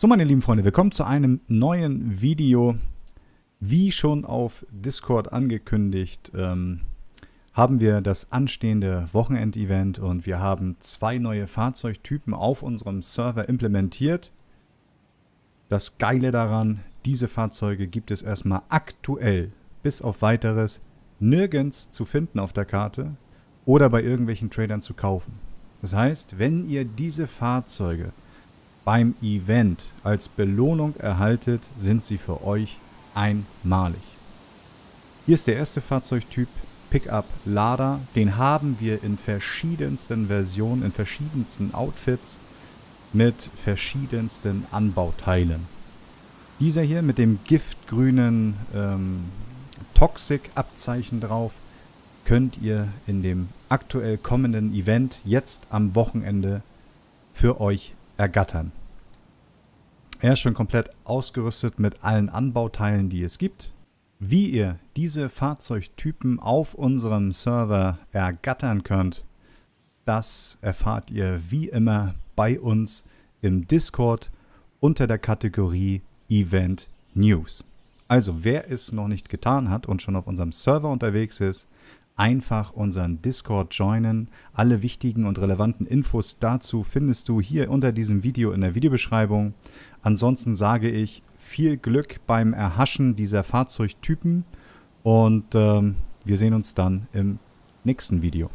So, meine lieben Freunde, willkommen zu einem neuen Video. Wie schon auf Discord angekündigt, ähm, haben wir das anstehende Wochenendevent und wir haben zwei neue Fahrzeugtypen auf unserem Server implementiert. Das Geile daran, diese Fahrzeuge gibt es erstmal aktuell bis auf weiteres nirgends zu finden auf der Karte oder bei irgendwelchen Tradern zu kaufen. Das heißt, wenn ihr diese Fahrzeuge beim Event als Belohnung erhaltet, sind sie für euch einmalig. Hier ist der erste Fahrzeugtyp, Pickup Lada. Den haben wir in verschiedensten Versionen, in verschiedensten Outfits mit verschiedensten Anbauteilen. Dieser hier mit dem giftgrünen ähm, Toxic-Abzeichen drauf könnt ihr in dem aktuell kommenden Event jetzt am Wochenende für euch ergattern. Er ist schon komplett ausgerüstet mit allen Anbauteilen, die es gibt. Wie ihr diese Fahrzeugtypen auf unserem Server ergattern könnt, das erfahrt ihr wie immer bei uns im Discord unter der Kategorie Event News. Also wer es noch nicht getan hat und schon auf unserem Server unterwegs ist, einfach unseren Discord joinen. Alle wichtigen und relevanten Infos dazu findest du hier unter diesem Video in der Videobeschreibung. Ansonsten sage ich viel Glück beim Erhaschen dieser Fahrzeugtypen und ähm, wir sehen uns dann im nächsten Video.